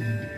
Música